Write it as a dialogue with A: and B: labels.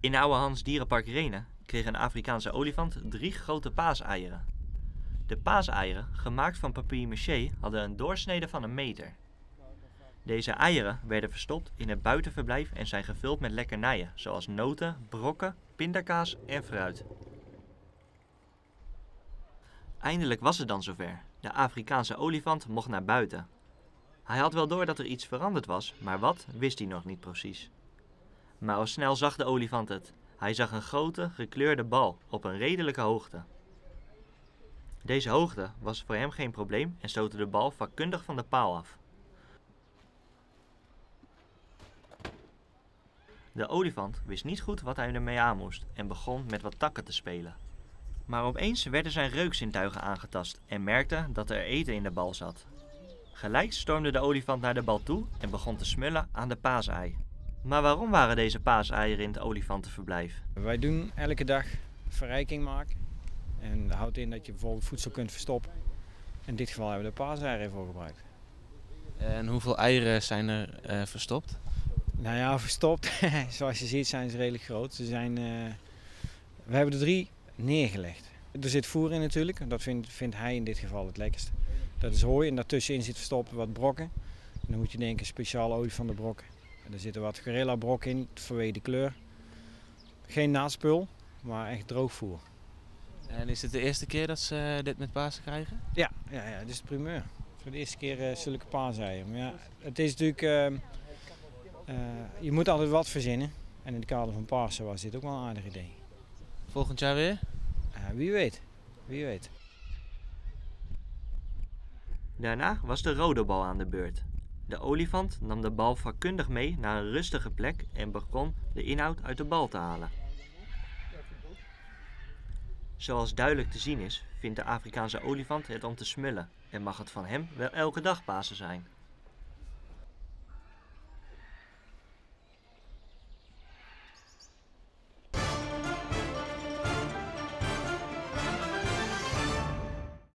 A: In Oude Hans Dierenpark Renen kreeg een Afrikaanse olifant drie grote paaseieren. De paaseieren, gemaakt van papier-maché, hadden een doorsnede van een meter. Deze eieren werden verstopt in het buitenverblijf en zijn gevuld met lekkernijen, zoals noten, brokken, pindakaas en fruit. Eindelijk was het dan zover. De Afrikaanse olifant mocht naar buiten. Hij had wel door dat er iets veranderd was, maar wat wist hij nog niet precies. Maar al snel zag de olifant het. Hij zag een grote, gekleurde bal op een redelijke hoogte. Deze hoogte was voor hem geen probleem en stootte de bal vakkundig van de paal af. De olifant wist niet goed wat hij ermee aan moest en begon met wat takken te spelen. Maar opeens werden zijn reukzintuigen aangetast en merkte dat er eten in de bal zat. Gelijk stormde de olifant naar de bal toe en begon te smullen aan de paasei. Maar waarom waren deze paaseieren in het olifantenverblijf?
B: Wij doen elke dag verrijking maken. En dat houdt in dat je bijvoorbeeld voedsel kunt verstoppen. In dit geval hebben we de paaseieren voor gebruikt.
C: En hoeveel eieren zijn er eh, verstopt?
B: Nou ja, verstopt. Zoals je ziet zijn ze redelijk groot. Ze zijn, eh, we hebben er drie neergelegd. Er zit voer in natuurlijk. Dat vindt, vindt hij in dit geval het lekkerste. Dat is hooi en daartussenin zit verstopt wat brokken. En dan moet je denken speciaal olie van de brokken. En er zitten wat gorilla brok in vanwege de kleur. Geen naspul, maar echt droog voer.
C: En is het de eerste keer dat ze dit met Pasen krijgen?
B: Ja, ja, ja dit is de primeur. Voor de eerste keer uh, zulke paaseieren. Maar ja, het is natuurlijk... Uh, uh, je moet altijd wat verzinnen. En in het kader van Pasen was dit ook wel een aardig idee.
C: Volgend jaar weer?
B: wie weet. Wie weet.
A: Daarna was de rode bal aan de beurt. De olifant nam de bal vakkundig mee naar een rustige plek en begon de inhoud uit de bal te halen. Zoals duidelijk te zien is, vindt de Afrikaanse olifant het om te smullen en mag het van hem wel elke dag Pasen zijn.